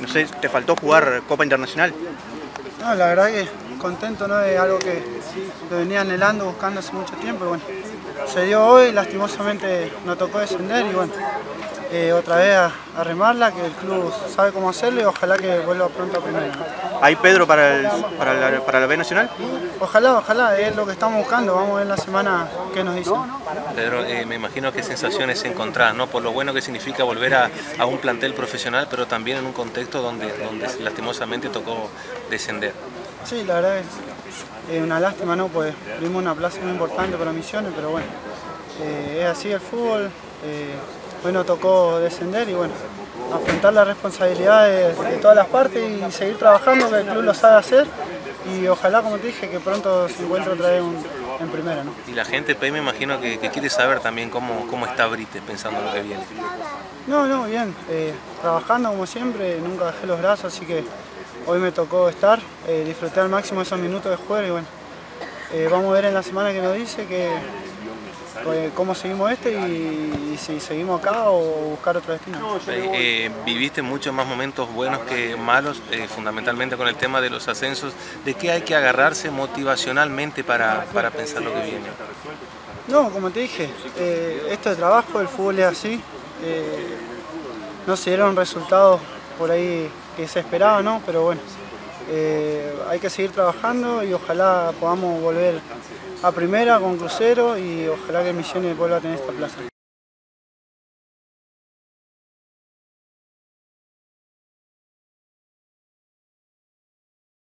No sé, ¿te faltó jugar Copa Internacional? No, la verdad que contento, ¿no? De algo que lo venía anhelando, buscando hace mucho tiempo. Y bueno, se dio hoy, lastimosamente no tocó descender y bueno, eh, otra vez a, remarla, que el club sabe cómo hacerlo y ojalá que vuelva pronto a primera. ¿Hay Pedro para, el, para, la, para la B Nacional? Ojalá, ojalá, es lo que estamos buscando, vamos a ver la semana qué nos dicen. Pedro, eh, me imagino que sensaciones encontradas, ¿no? Por lo bueno que significa volver a, a, un plantel profesional, pero también en un contexto donde, donde lastimosamente tocó descender. Sí, la verdad es una lástima, ¿no? Pues vimos una plaza muy importante para Misiones, pero bueno, eh, es así el fútbol. Eh, bueno, tocó descender y bueno, afrontar las responsabilidades de todas las partes y seguir trabajando, que el club lo sabe hacer y ojalá, como te dije, que pronto se encuentre otra vez en primera. ¿no? Y la gente, me imagino que, que, quiere saber también cómo, cómo está Brite pensando en lo que viene. No, no, bien, eh, trabajando como siempre, nunca dejé los brazos, así que hoy me tocó estar, eh, disfrutar al máximo esos minutos de juego y bueno, eh, vamos a ver en la semana que nos dice que, cómo seguimos este y, y, si seguimos acá o buscar otro destino. Eh, viviste muchos más momentos buenos que malos, eh, fundamentalmente con el tema de los ascensos. ¿De qué hay que agarrarse motivacionalmente para, para pensar lo que viene? No, como te dije, eh, esto de trabajo, el fútbol es así. no se dieron resultados por ahí que se esperaba, ¿no? Pero bueno, hay que seguir trabajando y ojalá podamos volver a primera con Crucero y ojalá que Misiones vuelva a tener esta plaza.